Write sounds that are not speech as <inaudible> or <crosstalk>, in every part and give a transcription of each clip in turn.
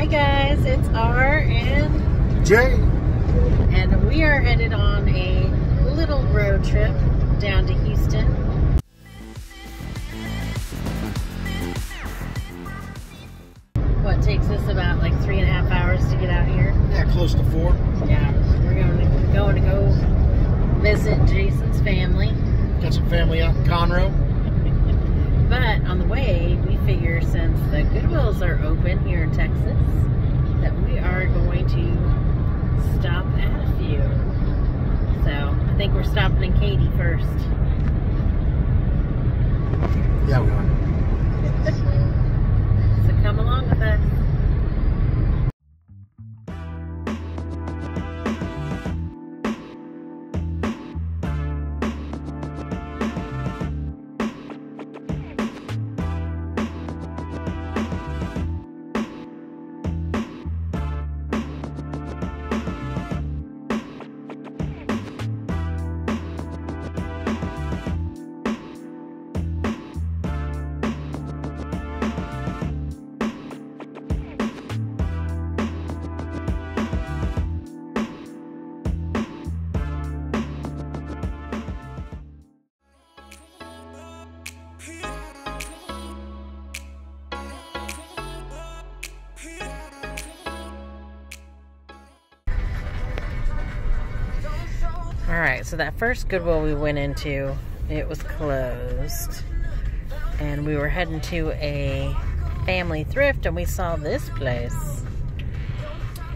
Hi guys, it's R and Jay. and we are headed on a little road trip down to Houston. What takes us about like three and a half hours to get out here? Yeah, close to four. Yeah, we're going to going to go visit Jason's family. Got some family out in Conroe. <laughs> But on the way, figure since the Goodwills are open here in Texas, that we are going to stop at a few. So I think we're stopping in Katy first. Yeah, we are. So that first Goodwill we went into, it was closed. And we were heading to a family thrift and we saw this place.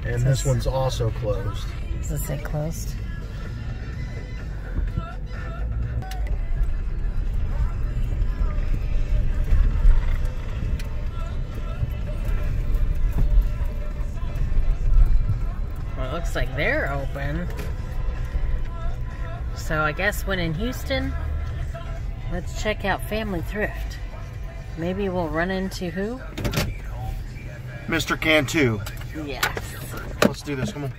And this one's also closed. Does it say closed? Well, it looks like they're open. So I guess when in Houston, let's check out Family Thrift. Maybe we'll run into who? Mr. Cantu. Yes. Let's do this. Come on.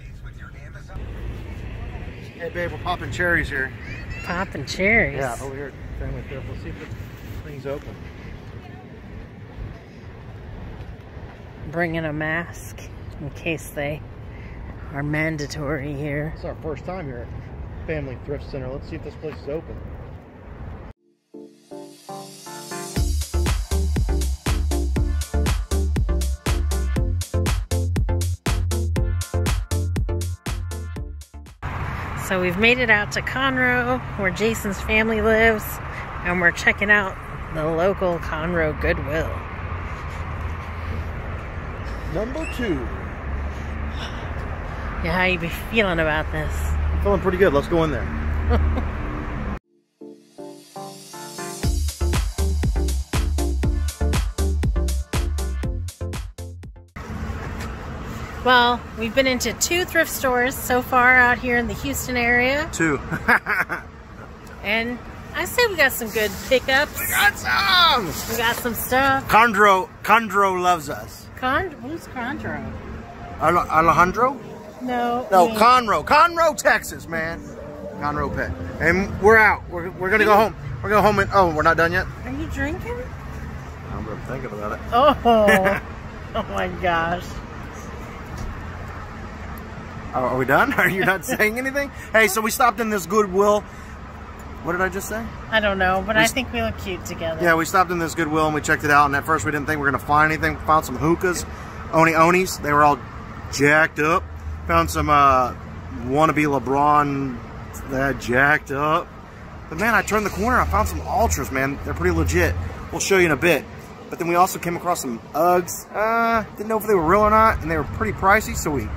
Hey, babe, we're popping cherries here. Popping cherries. Yeah, over here at Family Thrift. Let's see if the thing's open. bringing a mask in case they are mandatory here. It's our first time here Family Thrift Center. Let's see if this place is open. So we've made it out to Conroe, where Jason's family lives, and we're checking out the local Conroe Goodwill. Number two. Yeah, how you be feeling about this? Feeling pretty good. Let's go in there. Well, we've been into two thrift stores so far out here in the Houston area, Two. <laughs> and I say we got some good pickups. We Got some! We got some stuff. Condro, Condro loves us. Con- who's Condro? Ale- Alejandro? No. No, me. Conroe. Conroe, Texas, man. Conroe Pet. And we're out. We're, we're going to go home. We're going home and, oh, we're not done yet? Are you drinking? I'm thinking about it. Oh. <laughs> oh my gosh. Are, are we done? <laughs> Are you not saying anything? Hey, so we stopped in this Goodwill. What did I just say? I don't know, but We I s- think we look cute together. Yeah, we stopped in this Goodwill and we checked it out. And at first we didn't think we were going to find anything. We Found some Hokas, One Ones. They were all jacked up. Found some uh, wannabe LeBron that jacked up. But man, I turned the corner. I found some Altras, man. They're pretty legit. We'll show you in a bit. But then we also came across some Uggs. Uh, didn't know if they were real or not, and they were pretty pricey, so we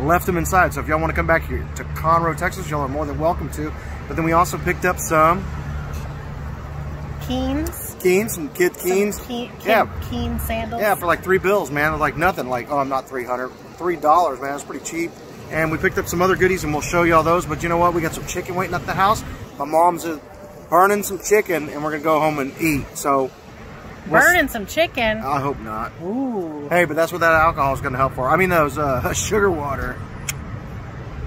left them inside. So if y'all want to come back here to Conroe, Texas, y'all are more than welcome to. But then we also picked up some Keens. Keens, some kid Keens. Some Keen, Keen, Yeah. Keen sandals. Yeah, for like three bills, man. Like nothing. Like, oh, I'm not 300 Three dollars, man. It's pretty cheap. And we picked up some other goodies, and we'll show you all those. But you know what? We got some chicken waiting at the house. My mom's uh, burning some chicken, and we're gonna go home and eat. So, we'll Burning some chicken. I hope not. Ooh. Hey, but that's what that alcohol is gonna help for. I mean, those uh, <laughs> sugar water.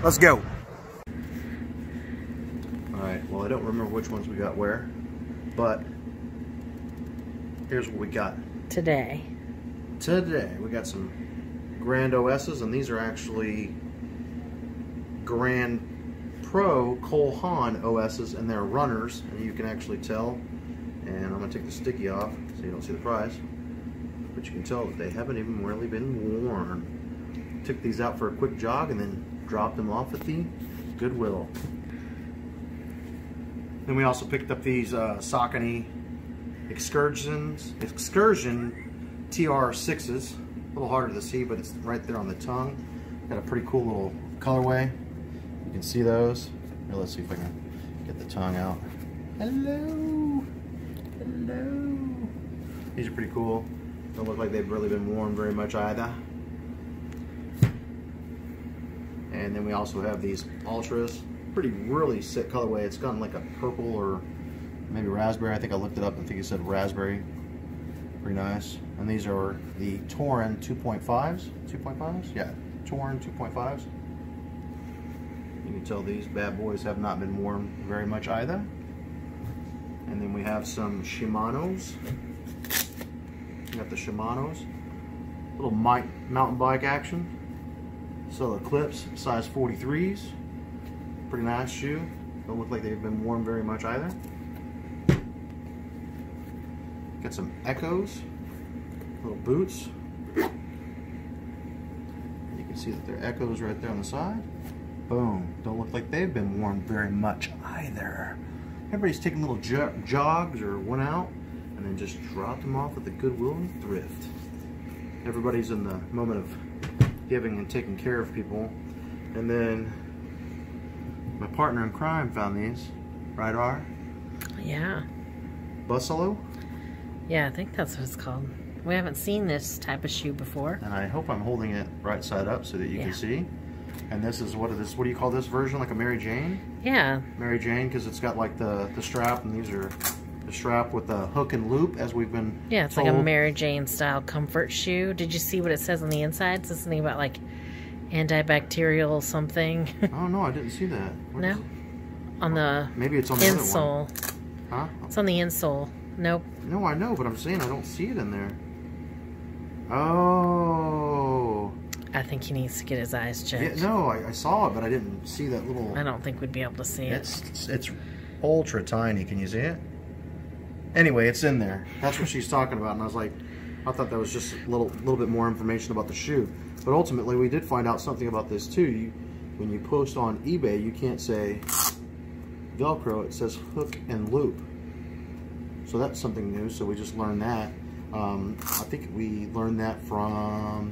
Let's go. All right. Well, I don't remember which ones we got where, but here's what we got. Today. Today we got some Grand OSs, and these are actually Grand Pro Cole Haan OSs, and they're runners, and you can actually tell. And I'm gonna take the sticky off so you don't see the price, but you can tell that they haven't even really been worn. Took these out for a quick jog and then dropped them off at the Goodwill. Then we also picked up these uh, Saucony Excursions, Excursion TR6s. A little harder to see, but it's right there on the tongue. Got a pretty cool little colorway. You can see those. Here, let's see if I can get the tongue out. Hello. Hello. These are pretty cool. Don't look like they've really been worn very much either. And then we also have these Altras. Pretty really sick colorway. It's gotten like a purple or maybe raspberry. I think I looked it up. I think it said raspberry. Pretty nice. And these are the Torin 2.5s. 2.5s? Yeah, Torin 2.5s. You can tell these bad boys have not been worn very much either. And then we have some Shimano's. We got the Shimano's. Little mountain bike action. So Eclipse, size 43s. Pretty nice shoe. Don't look like they've been worn very much either. Got some Eccos, boots. You can see that they're Eccos right there on the side. Boom. Don't look like they've been worn very much either. Everybody's taking little jogs or went out and then just dropped them off at the Goodwill and Thrift. Everybody's in the moment of giving and taking care of people. And then my partner in crime found these. Right, R? Yeah. Bussolo? Yeah, I think that's what it's called. We haven't seen this type of shoe before. And I hope I'm holding it right side up so that you yeah. can see. And this is what is this what do you call this version? Like a Mary Jane? Yeah. Mary Jane because it's got like the the strap and these are the strap with the hook and loop as we've been Yeah, it's told. like a Mary Jane style comfort shoe. Did you see what it says on the inside? It says something about like antibacterial something. <laughs> oh no, I didn't see that. What no? On the Maybe it's on the insole. Huh? It's on the insole. Nope. No, I know, but I'm saying I don't see it in there. Oh. I think he needs to get his eyes checked. Yeah, no, I, I, saw it, but I didn't see that little. I don't think we'd be able to see it. It's it's ultra tiny. Can you see it? Anyway, it's in there. That's what she's talking about, and I was like, I thought that was just a little little bit more information about the shoe. But ultimately, we did find out something about this too. You, when you post on eBay, you can't say Velcro. It says hook and loop. So that's something new. So we just learned that. Um, I think we learned that from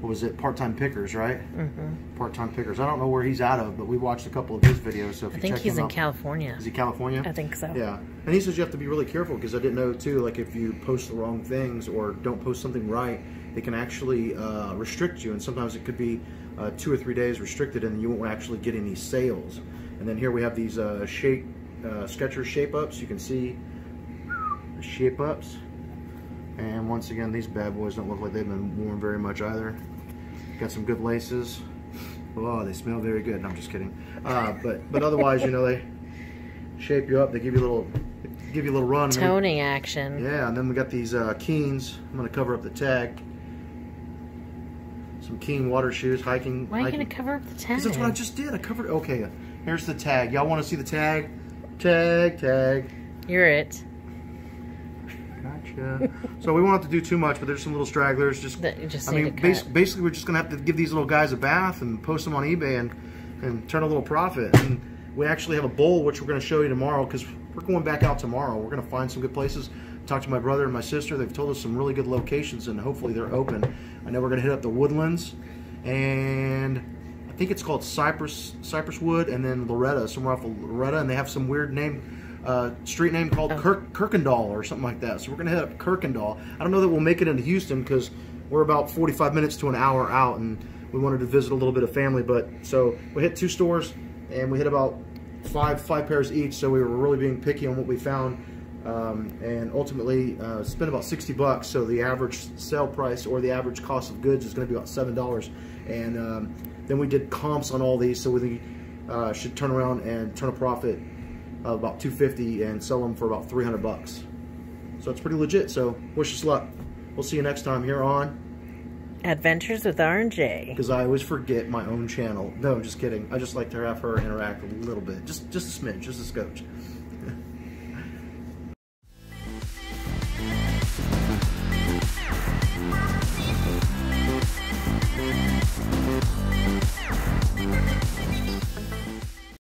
what was it? Part-time pickers, right? Mm-hmm. Part-time pickers. I don't know where he's out of, but we watched a couple of his videos. So if I you think check he's in out, California. Is he California? I think so. Yeah, and he says you have to be really careful because I didn't know too. Like if you post the wrong things or don't post something right, they can actually uh, restrict you, and sometimes it could be uh, two or three days restricted, and you won't actually get any sales. And then here we have these uh, shape uh, Skechers shape ups. You can see the shape ups. And once again, these bad boys don't look like they've been worn very much either. Got some good laces. Oh, they smell very good. No, I'm just kidding. Uh, but but otherwise, you know, they shape you up. They give you a little give you a little run. Toning action. Yeah, and then we got these uh, Keens. I'm gonna cover up the tag. Some Keen water shoes, hiking. Why are you hiking. gonna cover up the tag? Because that's what I just did. I covered. Okay, here's the tag. Y'all want to see the tag? Tag, tag. You're it. Gotcha. so we won't have to do too much, but there's some little stragglers. Just, just I mean, bas basically, we're just gonna have to give these little guys a bath and post them on eBay and and turn a little profit. And we actually have a bowl which we're gonna show you tomorrow because we're going back out tomorrow. We're gonna find some good places. Talk to my brother and my sister. They've told us some really good locations, and hopefully they're open. I know we're gonna hit up the Woodlands, and I think it's called Cypress Cypress Wood, and then Louetta, somewhere off of Louetta, and they have some weird name uh, street name called oh. Kirk, Kuykendahl or something like that. So we're going to head up Kuykendahl. I don't know that we'll make it into Houston because we're about 45 minutes to an hour out and we wanted to visit a little bit of family. But so we hit two stores and we hit about five five pairs each. So we were really being picky on what we found. Um, and ultimately uh, spent about 60 bucks. So the average sale price or the average cost of goods is going to be about seven dollars. And um, then we did comps on all these, so we uh, should turn around and turn a profit of about 250 and sell them for about 300 bucks. So it's pretty legit. So wish us luck. We'll see you next time here on Adventures with R and J. because I always forget my own channel. No, just kidding. I just like to have her interact a little bit, just just a smidge, just a scotch.